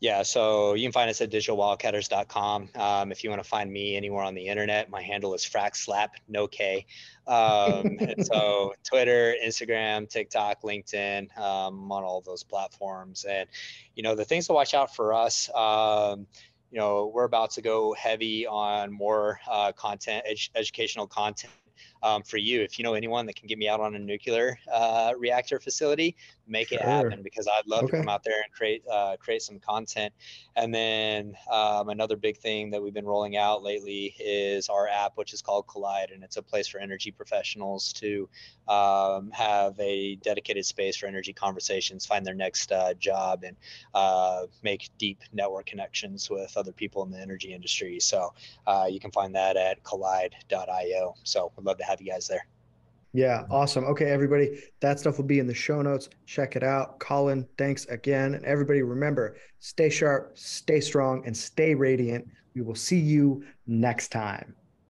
Yeah, so you can find us at digitalwildcatters.com. Um, if you want to find me anywhere on the internet, my handle is fracslap, no K. Um, so Twitter, Instagram, TikTok, LinkedIn, um, on all those platforms. And, you know, the things to watch out for us, um, you know, we're about to go heavy on more uh, content, ed- educational content um, for you. If you know anyone that can get me out on a nuclear uh, reactor facility, make sure. it happen because I'd love okay. to come out there and create uh, create some content. And then um, another big thing that we've been rolling out lately is our app, which is called Collide, and it's a place for energy professionals to um, have a dedicated space for energy conversations, find their next uh, job, and uh, make deep network connections with other people in the energy industry. So uh, you can find that at collide.io. So we'd love to have you guys there. Yeah, awesome. Okay, everybody, that stuff will be in the show notes. Check it out. Collin, thanks again. And everybody, remember stay sharp, stay strong, and stay radiant. We will see you next time.